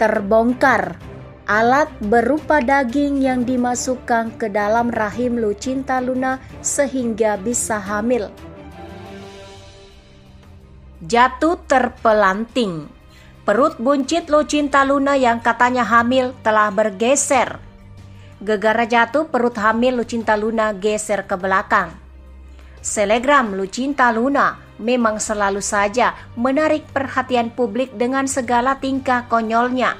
Terbongkar alat berupa daging yang dimasukkan ke dalam rahim Lucinta Luna sehingga bisa hamil. Jatuh terpelanting. Perut buncit Lucinta Luna yang katanya hamil telah bergeser. Gegara jatuh perut hamil Lucinta Luna geser ke belakang. Selegram Lucinta Luna memang selalu saja menarik perhatian publik dengan segala tingkah konyolnya.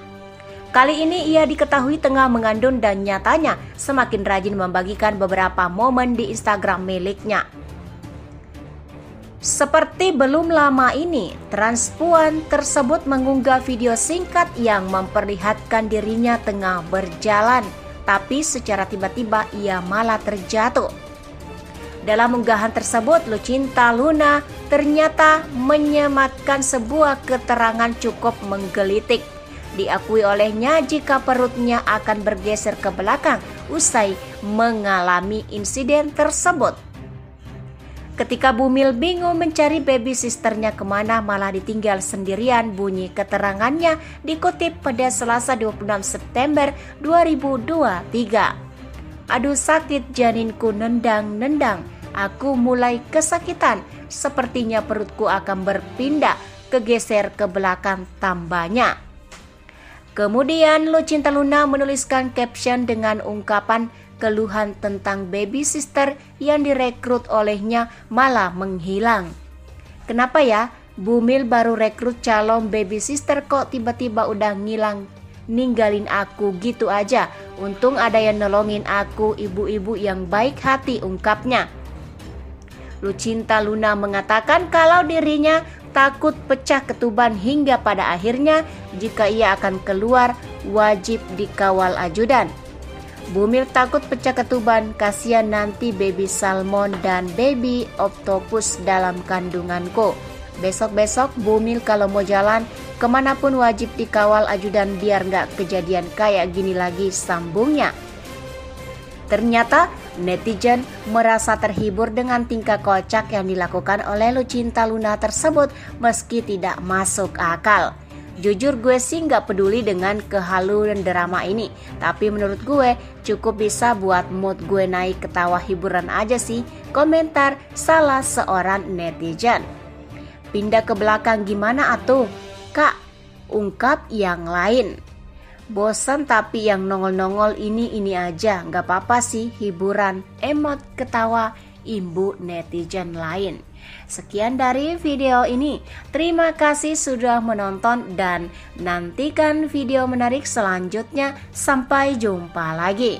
Kali ini ia diketahui tengah mengandung dan nyatanya semakin rajin membagikan beberapa momen di Instagram miliknya. Seperti belum lama ini, transpuan tersebut mengunggah video singkat yang memperlihatkan dirinya tengah berjalan, tapi secara tiba-tiba ia malah terjatuh. Dalam unggahan tersebut, Lucinta Luna ternyata menyematkan sebuah keterangan cukup menggelitik. Diakui olehnya jika perutnya akan bergeser ke belakang usai mengalami insiden tersebut. Ketika Bumil bingung mencari baby sisternya ke mana malah ditinggal sendirian bunyi keterangannya dikutip pada Selasa 26 September 2023. Aduh sakit janinku nendang-nendang. Aku mulai kesakitan. Sepertinya perutku akan berpindah kegeser ke belakang tambahnya. Kemudian Lucinta Luna menuliskan caption dengan ungkapan keluhan tentang baby sister yang direkrut olehnya malah menghilang. Kenapa ya? Bumil baru rekrut calon baby sister kok tiba-tiba udah ngilang ninggalin aku gitu aja. Untung ada yang nolongin aku, ibu-ibu yang baik hati ungkapnya. Lucinta Luna mengatakan kalau dirinya takut pecah ketuban hingga pada akhirnya jika ia akan keluar wajib dikawal ajudan. Bumil takut pecah ketuban, kasihan nanti baby salmon dan baby octopus dalam kandunganku. Besok-besok Bumil kalau mau jalan ke mana pun wajib dikawal ajudan biar nggak kejadian kayak gini lagi sambungnya. Ternyata netizen merasa terhibur dengan tingkah kocak yang dilakukan oleh Lucinta Luna tersebut meski tidak masuk akal. Jujur gue sih nggak peduli dengan kehalu dan drama ini Tapi menurut gue cukup bisa buat mood gue naik ketawa hiburan aja sih Komentar salah seorang netizen Pindah ke belakang gimana atuh? Kak, ungkap yang lain. Bosan tapi yang nongol-nongol ini ini aja, nggak apa-apa sih hiburan, emot ketawa, imbu netizen lain. Sekian dari video ini. Terima kasih sudah menonton dan nantikan video menarik selanjutnya. Sampai jumpa lagi.